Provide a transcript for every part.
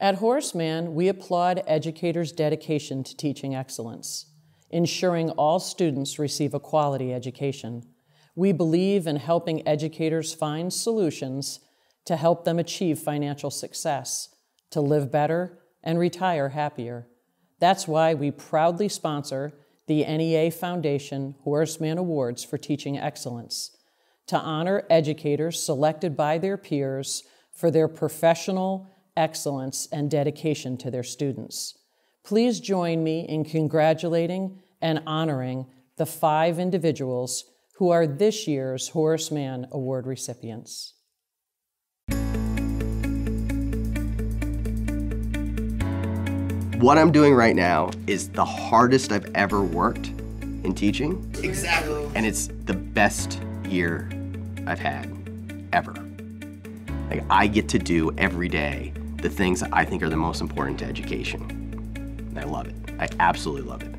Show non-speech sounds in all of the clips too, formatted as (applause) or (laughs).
At Horace Mann, we applaud educators' dedication to teaching excellence, ensuring all students receive a quality education. We believe in helping educators find solutions to help them achieve financial success, to live better, and retire happier. That's why we proudly sponsor the NEA Foundation Horace Mann Awards for Teaching Excellence to honor educators selected by their peers for their professional excellence and dedication to their students. Please join me in congratulating and honoring the five individuals who are this year's Horace Mann Award recipients. What I'm doing right now is the hardest I've ever worked in teaching. Exactly. And it's the best year I've had ever. Like I get to do every day the things that I think are the most important to education. And I love it. I absolutely love it.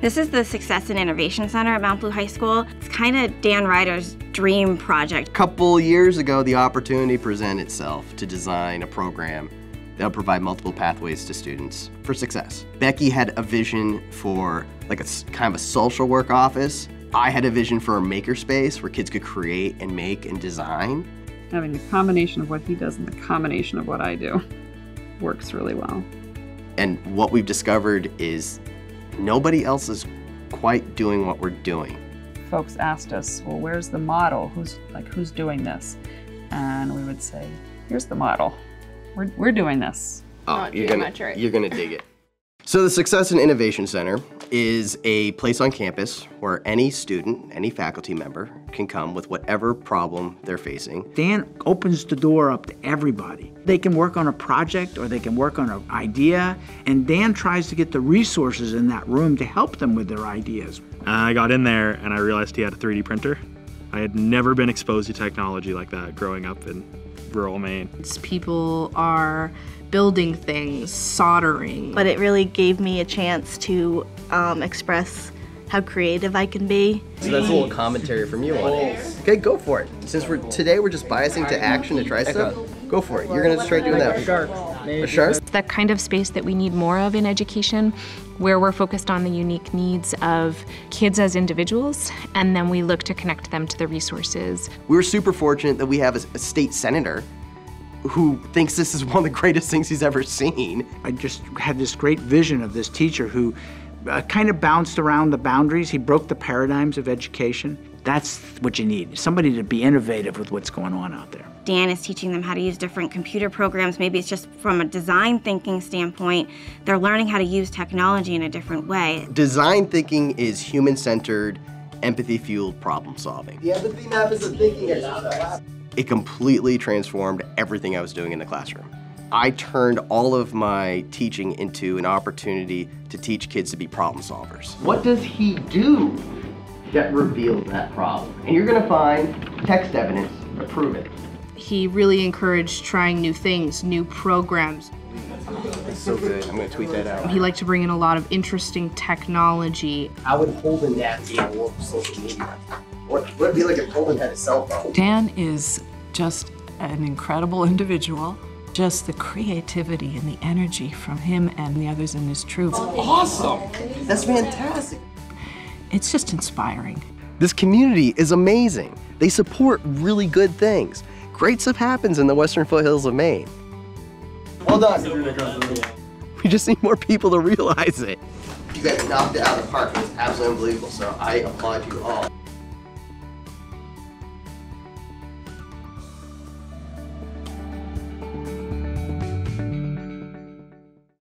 This is the Success and Innovation Center at Mount Blue High School. It's kind of Dan Ryder's dream project. A couple years ago, the opportunity presented itself to design a program that'll provide multiple pathways to students for success. Becky had a vision for like a kind of a social work office. I had a vision for a makerspace where kids could create and make and design. Having the combination of what he does and the combination of what I do works really well. And what we've discovered is nobody else is quite doing what we're doing. Folks asked us, well, where's the model? Who's like, who's doing this? And we would say, here's the model. We're, we're doing this. Oh, you're gonna, you're gonna dig it. So the Success and Innovation Center is a place on campus where any student, any faculty member can come with whatever problem they're facing. Dan opens the door up to everybody. They can work on a project or they can work on an idea, and Dan tries to get the resources in that room to help them with their ideas. Uh, I got in there and I realized he had a 3D printer. I had never been exposed to technology like that growing up in rural Maine. People are building things, soldering. But it really gave me a chance to um, express how creative I can be. So that's a little commentary from you on it. Okay, go for it. Since we're today we're just biasing to action to try stuff, go for it. You're gonna start doing that. A shark. A shark? It's the kind of space that we need more of in education, where we're focused on the unique needs of kids as individuals, and then we look to connect them to the resources. We were super fortunate that we have a, a state senator who thinks this is one of the greatest things he's ever seen. I just had this great vision of this teacher who uh, kind of bounced around the boundaries. He broke the paradigms of education. That's what you need, somebody to be innovative with what's going on out there. Dan is teaching them how to use different computer programs. Maybe it's just from a design thinking standpoint, they're learning how to use technology in a different way. Design thinking is human-centered, empathy-fueled problem solving. The empathy map is a thinking exercise. It completely transformed everything I was doing in the classroom. I turned all of my teaching into an opportunity to teach kids to be problem solvers. What does he do that reveals that problem? And you're gonna find text evidence to prove it. He really encouraged trying new things, new programs. It's so good. I'm gonna tweet that out. He liked to bring in a lot of interesting technology. I would Holden navigate a world of social media? What would it be like if Holden had a cell phone? Dan is just an incredible individual. Just the creativity and the energy from him and the others in his troop. Awesome! That's fantastic. It's just inspiring. This community is amazing. They support really good things. Great stuff happens in the western foothills of Maine. Well done. (laughs) We just need more people to realize it. You guys knocked it out of the park. It was absolutely unbelievable, so I applaud you all.